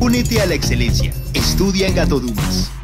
Únete a la excelencia. Estudia en Gato Dumas.